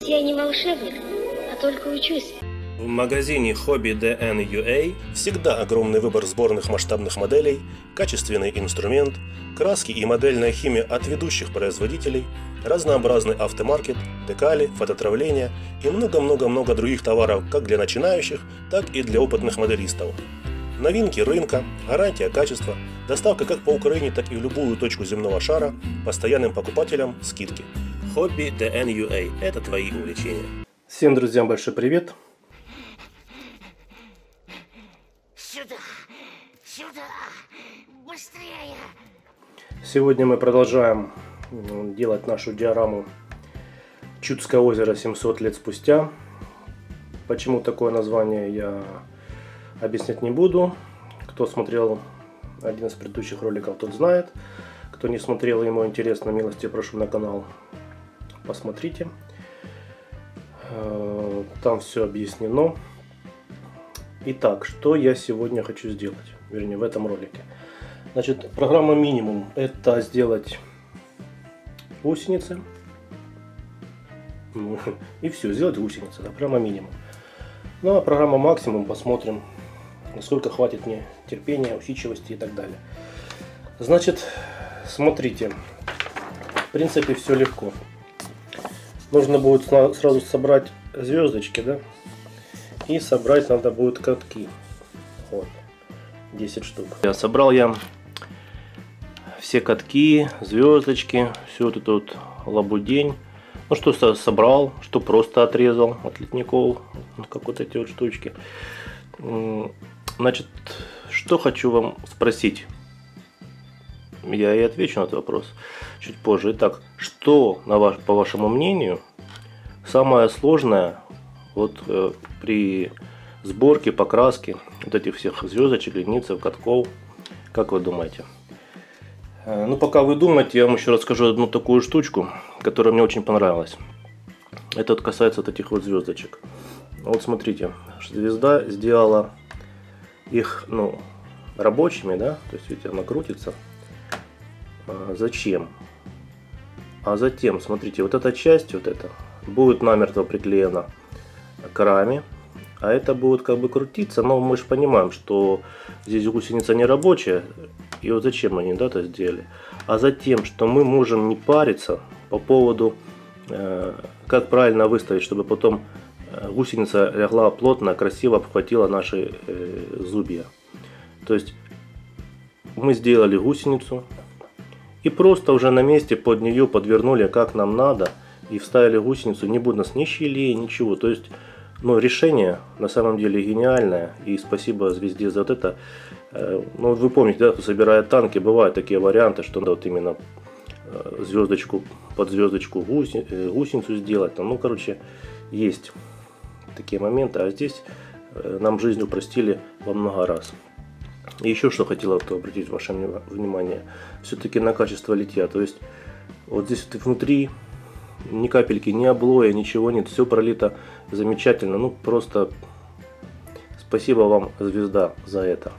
Я не волшебник, а только учусь. В магазине Hobby DN.UA всегда огромный выбор сборных масштабных моделей, качественный инструмент, краски и модельная химия от ведущих производителей, разнообразный автомаркет, декали, фототравления и много-много-много других товаров как для начинающих, так и для опытных моделистов. Новинки рынка, гарантия качества, доставка как по Украине, так и в любую точку земного шара, постоянным покупателям скидки. Hobby DN.UA – это твои увлечения. Всем друзьям большой привет! Сюда! Сюда! Быстрее! Сегодня мы продолжаем делать нашу диораму Чудское озеро 700 лет спустя. Почему такое название я объяснять не буду. Кто смотрел один из предыдущих роликов, тот знает. Кто не смотрел, ему интересно, милости прошу на канал. Посмотрите. Э, Там все объяснено. Итак, что я сегодня хочу сделать? Вернее, в этом ролике. Значит, программа минимум это сделать гусеницы. Ну, И все, сделать гусеницы, да, прямо минимум. Ну а программа максимум посмотрим, насколько хватит мне терпения, усидчивости и так далее. Значит, смотрите, в принципе все легко. Нужно будет сразу собрать звездочки, да, и собрать надо будет катки. Вот, 10 штук. Я собрал я все катки, звездочки, всю вот эту вот лабудень. Ну что со- собрал, что просто отрезал от литников, ну, как вот эти вот штучки. Значит, что хочу вам спросить. Я и отвечу на этот вопрос чуть позже. Итак, что, на ваш, по вашему мнению, самое сложное вот э, при сборке, покраске вот этих всех звездочек, леницев, катков? Как вы думаете? Э, Ну, пока вы думаете, я вам еще расскажу одну такую штучку, которая мне очень понравилась. Это вот касается вот этих вот звездочек. Вот смотрите, звезда сделала их, ну, рабочими, да, то есть, видите, она крутится. А Зачем? А затем, смотрите, вот эта часть, вот эта, будет намертво приклеена к раме, а это будет как бы крутиться, но мы же понимаем, что здесь гусеница не рабочая, и вот зачем они да, это сделали? А затем, что мы можем не париться по поводу, э, как правильно выставить, чтобы потом гусеница легла плотно, красиво обхватила наши э, зубья. То есть мы сделали гусеницу и просто уже на месте под нее подвернули как нам надо и вставили гусеницу, не будет у нас ни щелей, ничего. То есть ну, решение на самом деле гениальное. И спасибо звезде за вот это. Э, Ну, вы помните, да, кто собирает танки, бывают такие варианты, что надо вот именно э, звездочку под звездочку э, гусеницу сделать. Ну, короче, есть такие моменты. А здесь э, нам жизнь упростили во много раз. И еще что хотела вот обратить ваше вни- внимание. Все-таки на качество литья. То есть вот здесь вот внутри ни капельки, ни облоя, ничего нет. Все пролито замечательно. Ну просто спасибо вам, звезда, за это.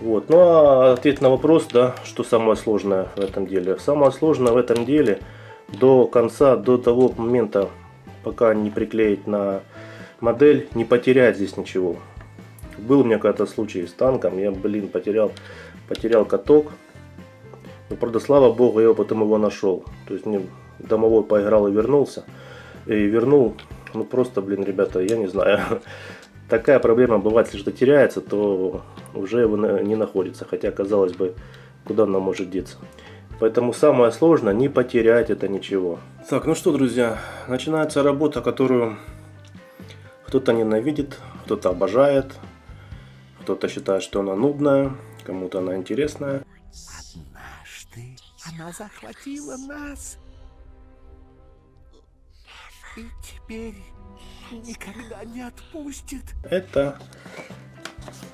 Вот. Ну а ответ на вопрос, да, что самое сложное в этом деле. Самое сложное в этом деле до конца, до того момента, пока не приклеить на модель, не потерять здесь ничего. Был у меня когда-то случай с танком, я, блин, потерял, потерял каток. Но, правда, слава богу, я потом его нашел. То есть мне домовой поиграл и вернулся. И вернул, ну просто, блин, ребята, я не знаю. Такая проблема бывает, если что-то теряется, то уже его не находится. Хотя, казалось бы, куда она может деться. Поэтому самое сложное не потерять это ничего. Так, ну что, друзья, начинается работа, которую кто-то ненавидит, кто-то обожает, кто-то считает, что она нудная, кому-то она интересная. Однажды она захватила нас. И теперь никогда не отпустит. Это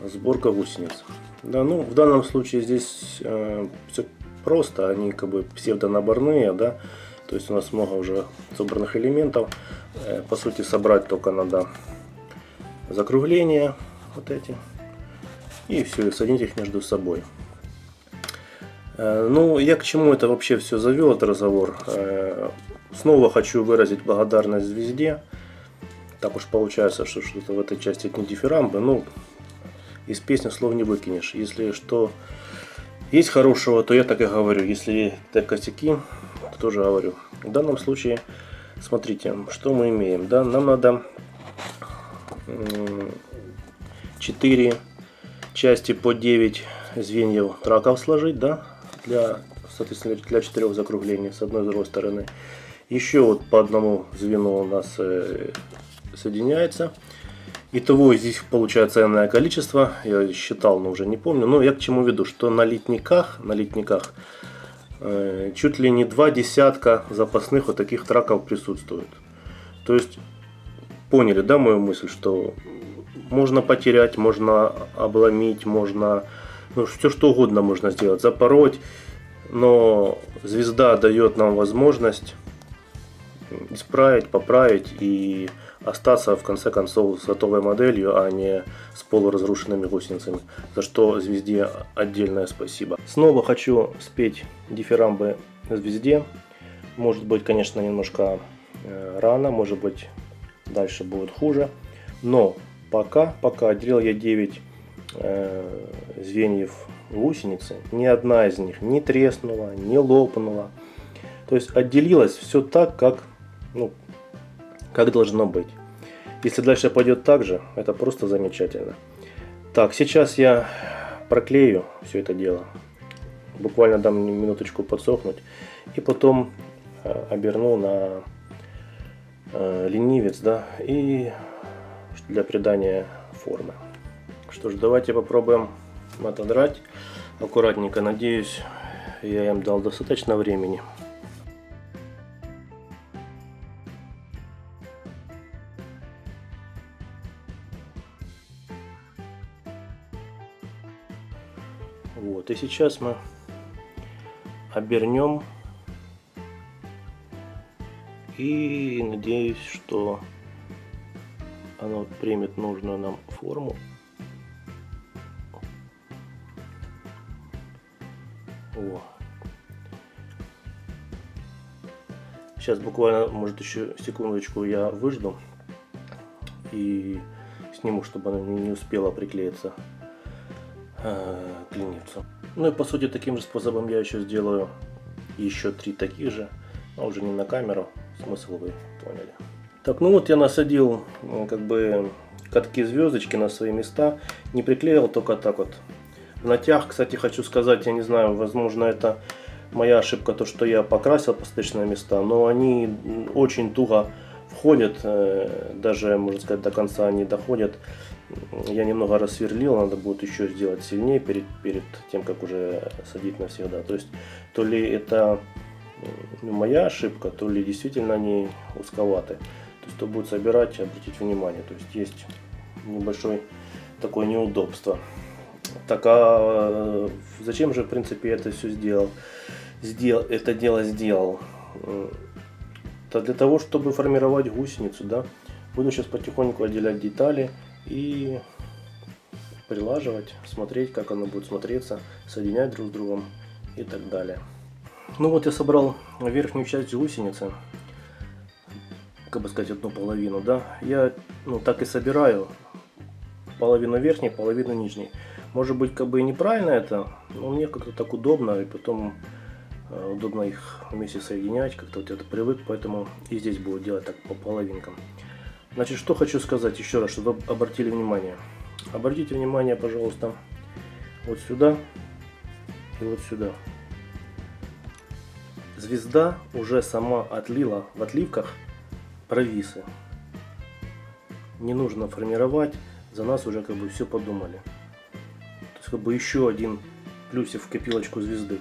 сборка гусениц. Да, ну в данном случае здесь все просто, они как бы псевдонаборные, да, то есть у нас много уже собранных элементов. Э, По сути собрать только надо закругления вот эти и все, и соединить их между собой. Э, Ну, я к чему это вообще все завел, этот разговор? Э, Снова хочу выразить благодарность звезде. Так уж получается, что что-то в этой части это не дифирамбы. Ну, из песни слов не выкинешь. Если что есть хорошего, то я так и говорю. Если это косяки, то тоже говорю. В данном случае, смотрите, что мы имеем. Да, нам надо 4 части по 9 звеньев траков сложить, да, для, соответственно, для четырех закруглений с одной и с другой стороны. Еще вот по одному звену у нас э, соединяется. Итого здесь получается энное количество, я считал, но уже не помню. Но я к чему веду, что на литниках, на литниках э, чуть ли не два десятка запасных вот таких траков присутствует. То есть поняли, да, мою мысль, что можно потерять, можно обломить, можно ну, все что угодно можно сделать, запороть, но звезда дает нам возможность исправить, поправить и остаться в конце концов с готовой моделью, а не с полуразрушенными гусеницами. За что звезде отдельное спасибо. Снова хочу спеть дифирамбы звезде. Может быть, конечно, немножко э, рано, может быть, дальше будет хуже. Но пока, пока отделил я 9 э, звеньев гусеницы, ни одна из них не треснула, не лопнула. То есть отделилось все так, как, ну, как должно быть. Если дальше пойдет так же, это просто замечательно. Так, сейчас я проклею все это дело. Буквально дам минуточку подсохнуть. И потом э, оберну на э, ленивец, да, и для придания формы. Что ж, давайте попробуем отодрать аккуратненько. Надеюсь, я им дал достаточно времени. Вот, и сейчас мы обернем и надеюсь, что оно примет нужную нам форму. О. Сейчас буквально, может еще секундочку я выжду и сниму, чтобы она не успела приклеиться э, к ленивцу. Ну и по сути таким же способом я еще сделаю еще три таких же, но уже не на камеру, смысл вы поняли. Так, ну вот я насадил как бы катки звездочки на свои места, не приклеил только так вот. В натяг, кстати, хочу сказать, я не знаю, возможно это моя ошибка, то что я покрасил посадочные места, но они очень туго входят, э, даже, можно сказать, до конца не доходят. Я немного рассверлил, надо будет еще сделать сильнее перед, перед тем, как уже садить навсегда. То есть, то ли это моя ошибка, то ли действительно они узковаты. То есть, кто будет собирать, обратить внимание. То есть, есть небольшое такое неудобство. Так, а зачем же, в принципе, это все сделал? Сделал, это дело сделал. Это для того, чтобы формировать гусеницу, да. Буду сейчас потихоньку отделять детали и прилаживать, смотреть, как оно будет смотреться, соединять друг с другом и так далее. Ну вот я собрал верхнюю часть гусеницы, как бы сказать, одну половину, да. Я ну, так и собираю, половину верхней, половину нижней. Может быть, как бы и неправильно это, но мне как-то так удобно, и потом э, удобно их вместе соединять, как-то вот это привык, поэтому и здесь буду делать так по половинкам. Значит, что хочу сказать еще раз, чтобы обратили внимание. Обратите внимание, пожалуйста, вот сюда и вот сюда. Звезда уже сама отлила в отливках провисы. Не нужно формировать, за нас уже как бы все подумали. То есть как бы еще один плюсик в копилочку звезды.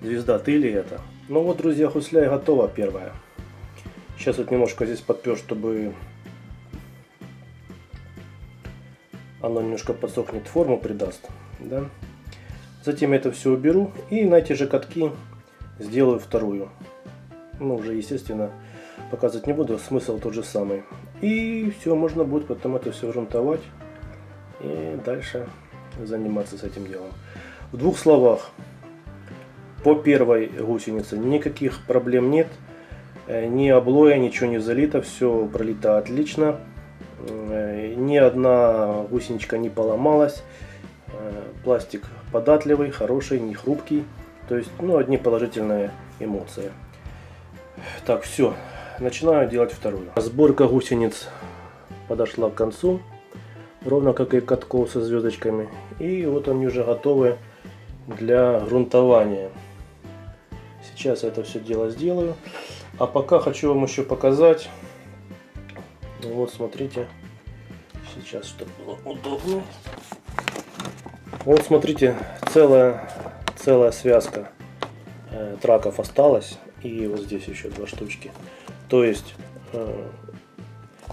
Звезда, ты ли это? Ну вот, друзья, хусляй готова первая. Сейчас вот немножко здесь подпер, чтобы оно немножко подсохнет, форму придаст. Да? Затем это все уберу и на эти же катки сделаю вторую. Ну, уже, естественно, показывать не буду, смысл тот же самый. И все, можно будет потом это все грунтовать и дальше заниматься с этим делом. В двух словах, По первой гусенице никаких проблем нет. Э, ни облоя, ничего не залито, все пролито отлично. Ни одна гусеничка не поломалась. Э, Пластик податливый, хороший, не хрупкий. То есть, ну, одни положительные эмоции. Так, все. Начинаю делать вторую. Сборка гусениц подошла к концу. Ровно как и катков со звездочками. И вот они уже готовы для грунтования. Сейчас я это все дело сделаю. А пока хочу вам еще показать. Вот смотрите. Сейчас, чтобы было удобно. Вот смотрите, целая, целая связка э, траков осталась. И вот здесь еще два штучки. То есть э,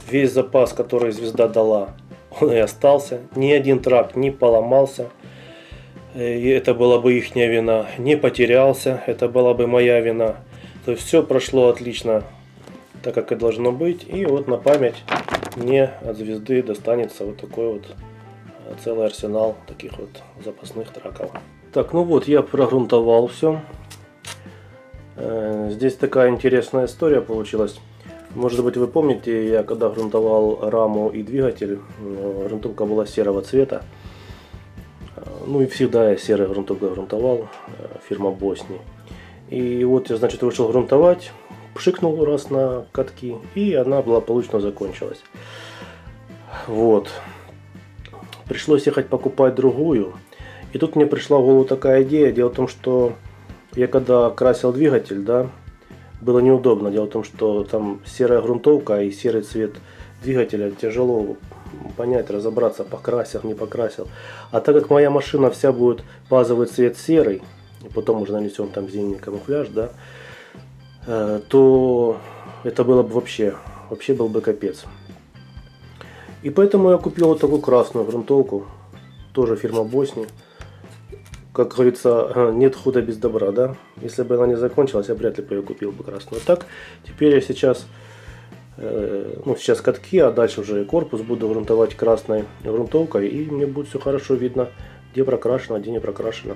весь запас, который звезда дала, он и остался. Ни один трак не поломался. Э, И это была бы их вина. Не потерялся, это была бы моя вина. То есть все прошло отлично, так как и должно быть. И вот на память мне от звезды достанется вот такой вот э, целый арсенал таких вот запасных траков. Так, ну вот я прогрунтовал все. Здесь такая интересная история получилась. Может быть вы помните, я когда грунтовал раму и двигатель, э, грунтовка была серого цвета. Э, Ну и всегда я серой грунтовкой грунтовал, э, фирма Босни. И вот я, значит, вышел грунтовать, пшикнул раз на катки, и она благополучно закончилась. Вот. Пришлось ехать покупать другую. И тут мне пришла в голову такая идея. Дело в том, что я когда красил двигатель, да, было неудобно. Дело в том, что там серая грунтовка и серый цвет двигателя тяжело понять, разобраться, покрасил, не покрасил. А так как моя машина вся будет базовый цвет серый, и потом уже нанесем там зимний камуфляж, да, то это было бы вообще, вообще был бы капец. И поэтому я купил вот такую красную грунтовку, тоже фирма Босни. Как говорится, э, нет худа без добра, да? Если бы она не закончилась, я вряд ли бы ее купил бы красную. Так, теперь я сейчас, э, ну сейчас катки, а дальше уже корпус буду грунтовать красной грунтовкой. И мне будет все хорошо видно, где прокрашено, где не прокрашено.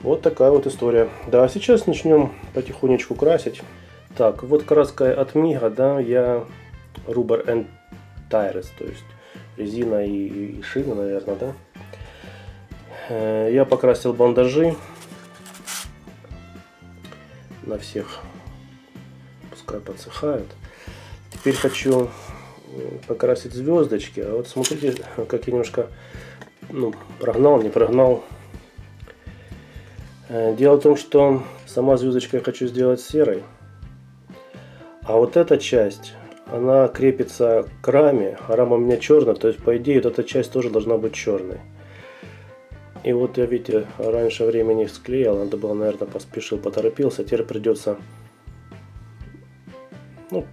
Вот такая вот история. Да, сейчас начнем потихонечку красить. Так, вот краска от Мига, да, я Rubber and Tires, то есть резина и, и шины, наверное, да. Э, Я покрасил бандажи на всех, пускай подсыхают. Теперь хочу э, покрасить звездочки. А вот смотрите, как я немножко ну, прогнал, не прогнал. Э, Дело в том, что сама звездочка я хочу сделать серой. А вот эта часть, она крепится к раме, а рама у меня черная, то есть по идее вот эта часть тоже должна быть черной. И вот я, видите, раньше времени склеил, надо было, наверное, поспешил, поторопился. Теперь придется ну,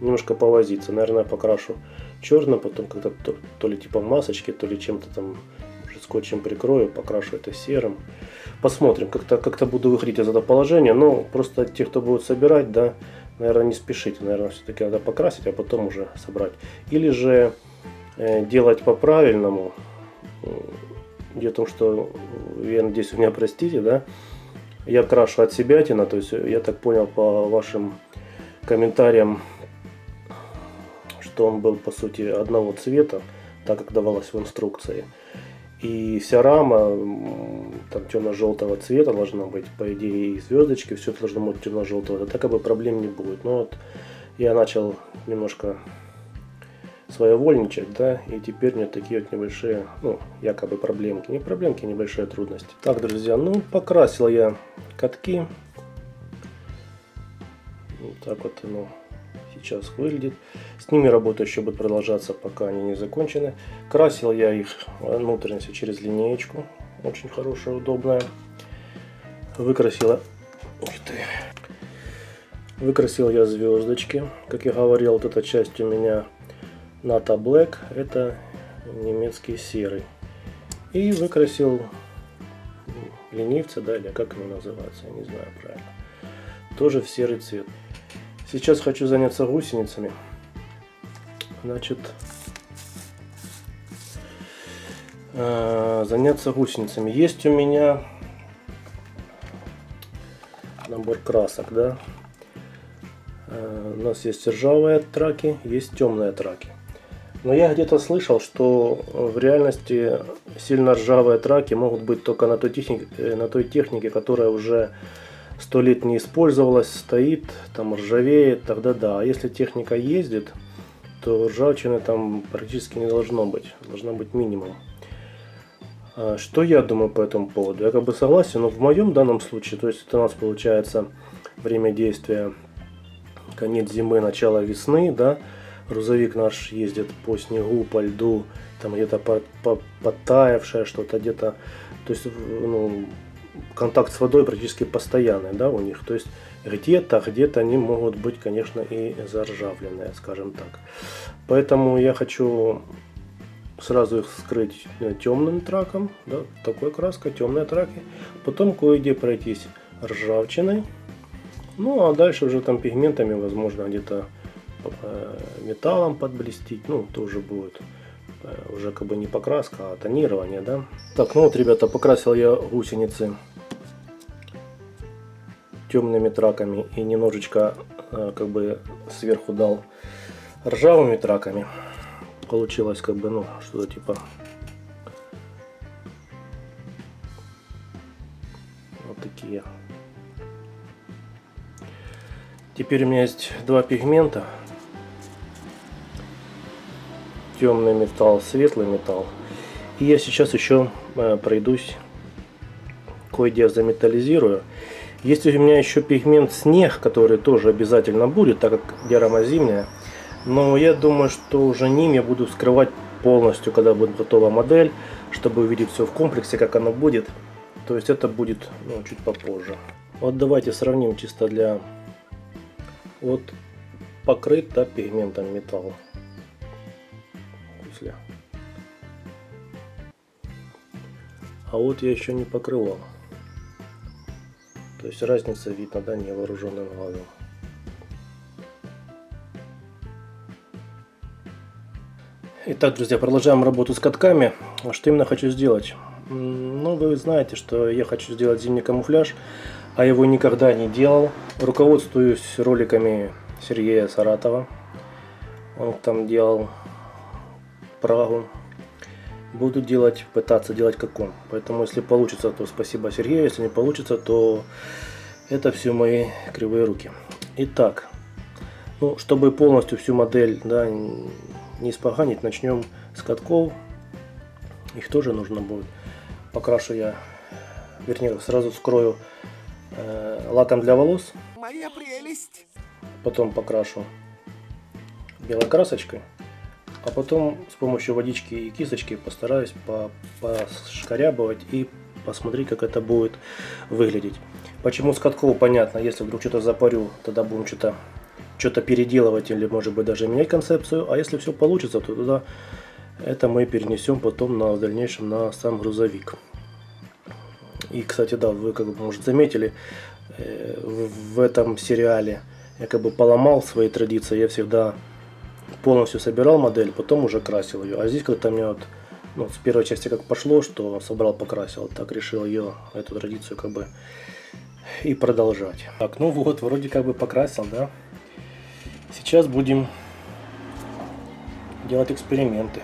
немножко повозиться. Наверное, покрашу черным, потом как-то то, то ли типа масочки, то ли чем-то там скотчем прикрою, покрашу это серым. Посмотрим, как-то как буду выходить из этого положения. Но просто те, кто будет собирать, да, наверное, не спешите. Наверное, все-таки надо покрасить, а потом уже собрать. Или же э, делать по-правильному. Дело в том, что, я надеюсь, вы меня простите, да, я крашу от себя, то есть я так понял по вашим комментариям, что он был по сути одного цвета, так как давалось в инструкции. И вся рама там темно-желтого цвета должна быть, по идее, и звездочки, все должно быть темно-желтого. Так как бы проблем не будет. Но вот я начал немножко своевольничать, да, и теперь у такие вот небольшие, ну, якобы проблемки. Не проблемки, небольшие трудности. Так, друзья, ну, покрасил я катки. Вот так вот оно сейчас выглядит. С ними работа еще будет продолжаться, пока они не закончены. Красил я их внутренности через линеечку. Очень хорошая, удобная. Выкрасила... Ух ты. Выкрасил я звездочки. Как я говорил, вот эта часть у меня НАТО Black. Это немецкий серый. И выкрасил ленивца, да, или как его называется, я не знаю правильно. Тоже в серый цвет. Сейчас хочу заняться гусеницами. Значит, э, заняться гусеницами. Есть у меня набор красок, да. Э, у нас есть ржавые траки, есть темные траки. Но я где-то слышал, что в реальности сильно ржавые траки могут быть только на той технике, э, на той технике которая уже сто лет не использовалась, стоит, там ржавеет, тогда да. А если техника ездит, то ржавчины там практически не должно быть. Должна быть минимум. А что я думаю по этому поводу? Я как бы согласен, но в моем данном случае, то есть это у нас получается время действия конец зимы, начало весны, да, грузовик наш ездит по снегу, по льду, там где-то по, по, подтаявшее что-то где-то, то есть ну, контакт с водой практически постоянный, да, у них, то есть где-то, где-то они могут быть, конечно, и заржавленные, скажем так. Поэтому я хочу сразу их скрыть э, темным траком, да, такой краской, темные траки. Потом кое-где пройтись ржавчиной. Ну а дальше уже там пигментами, возможно, где-то э, металлом подблестить. Ну, тоже будет уже как бы не покраска, а тонирование, да. Так, ну вот, ребята, покрасил я гусеницы темными траками и немножечко как бы сверху дал ржавыми траками получилось как бы, ну, что-то типа вот такие. Теперь у меня есть два пигмента. Темный металл, светлый металл. И я сейчас еще э, пройдусь, кое-где заметаллизирую. Есть у меня еще пигмент снег, который тоже обязательно будет, так как диорама зимняя. Но я думаю, что уже ним я буду скрывать полностью, когда будет готова модель, чтобы увидеть все в комплексе, как оно будет. То есть это будет ну, чуть попозже. Вот давайте сравним чисто для... Вот покрыт пигментом металл. А вот я еще не покрывал. То есть разница видно, да, невооруженным глазом. Итак, друзья, продолжаем работу с катками. Что именно хочу сделать? Ну, вы знаете, что я хочу сделать зимний камуфляж, а его никогда не делал. Руководствуюсь роликами Сергея Саратова. Он там делал Прагу. Буду делать, пытаться делать как он. Поэтому, если получится, то спасибо Сергею. Если не получится, то это все мои кривые руки. Итак, ну, чтобы полностью всю модель да, не испоганить, начнем с катков. Их тоже нужно будет. Покрашу я, вернее, сразу скрою э, лаком для волос. Моя прелесть. Потом покрашу белой красочкой. А потом с помощью водички и кисточки постараюсь пошкарябывать и посмотреть, как это будет выглядеть. Почему с катков понятно, если вдруг что-то запарю, тогда будем что-то что-то переделывать или может быть даже менять концепцию. А если все получится, то туда это мы перенесем потом на, в дальнейшем на сам грузовик. И, кстати, да, вы как бы, может, заметили, э, в этом сериале я как бы поломал свои традиции. Я всегда полностью собирал модель, потом уже красил ее. А здесь как-то мне вот ну, с первой части как пошло, что собрал, покрасил. Так решил ее, эту традицию как бы и продолжать. Так, ну вот, вроде как бы покрасил, да. Сейчас будем делать эксперименты.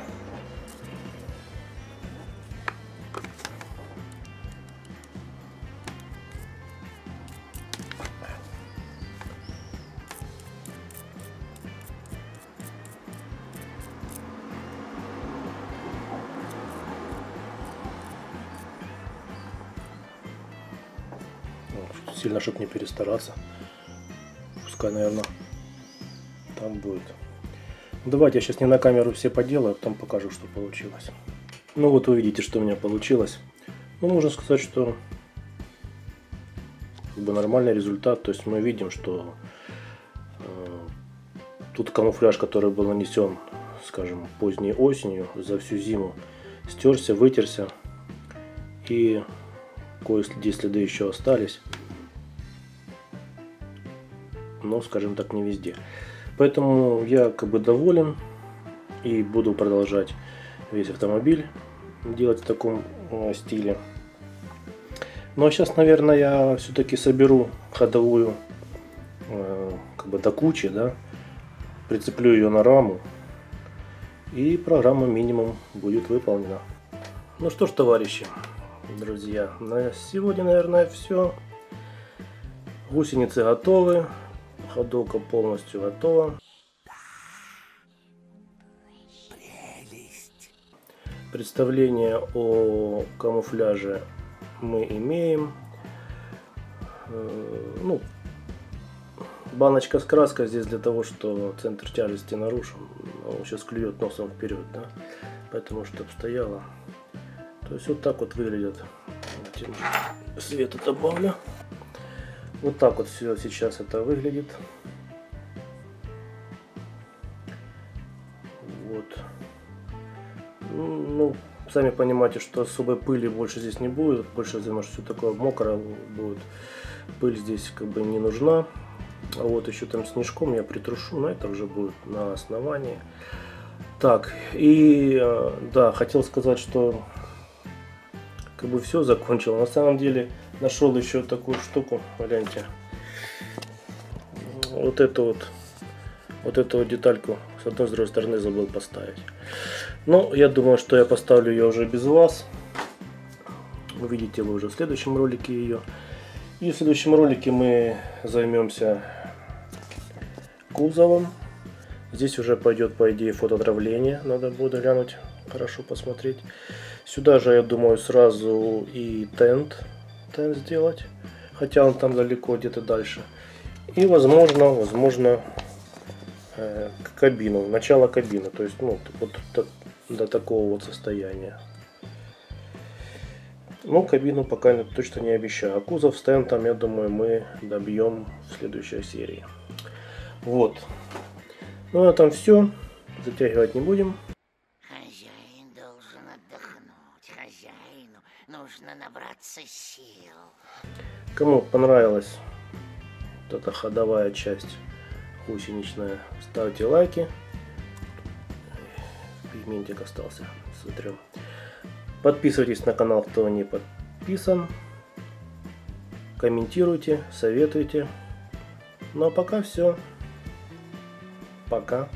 Сильно, чтобы не перестараться. Пускай, наверное, там будет. Давайте я сейчас не на камеру все поделаю, а потом покажу, что получилось. Ну вот увидите, что у меня получилось. Ну, можно сказать, что как бы нормальный результат. То есть мы видим, что э, тут камуфляж, который был нанесен, скажем, поздней осенью, за всю зиму, стерся, вытерся. И кое-где следы еще остались. Но, скажем так, не везде. Поэтому я как бы доволен и буду продолжать весь автомобиль делать в таком э, стиле. Ну а сейчас, наверное, я все-таки соберу ходовую э, как бы до кучи, да, прицеплю ее на раму, и программа минимум будет выполнена. Ну что ж, товарищи, друзья, на сегодня, наверное, все. Гусеницы готовы, ходовка полностью готова. Представление о камуфляже мы имеем. Э, Ну, баночка с краской здесь для того, что центр тяжести нарушен. Он сейчас клюет носом вперед, да? Поэтому, чтобы стояло. То есть вот так вот выглядит. Света добавлю. Вот так вот все сейчас это выглядит. Вот. Ну, сами понимаете, что особой пыли больше здесь не будет. Больше здесь может все такое мокрое будет. Пыль здесь как бы не нужна. А вот еще там снежком я притрушу, но это уже будет на основании. Так, и э, да, хотел сказать, что как бы все закончил. На самом деле нашел еще такую штуку, гляньте. Вот эту вот, вот эту вот детальку с одной с другой стороны забыл поставить. Ну, я думаю, что я поставлю ее уже без вас. Увидите вы уже в следующем ролике ее. И в следующем ролике мы займемся кузовом. Здесь уже пойдет, по идее, фототравление. Надо будет глянуть, хорошо посмотреть. Сюда же, я думаю, сразу и тент сделать. Хотя он там далеко, где-то дальше. И, возможно, возможно, э, кабину, начало кабины. То есть, ну, вот до, до такого вот состояния. Но кабину пока точно не обещаю. А кузов с тентом, я думаю, мы добьем в следующей серии. Вот. Ну, на этом все. Затягивать не будем. Набраться сил. Кому понравилась вот эта ходовая часть гусеничная, ставьте лайки. Пигментик остался, смотрю. Подписывайтесь на канал, кто не подписан. Комментируйте, советуйте. Ну а пока все. Пока.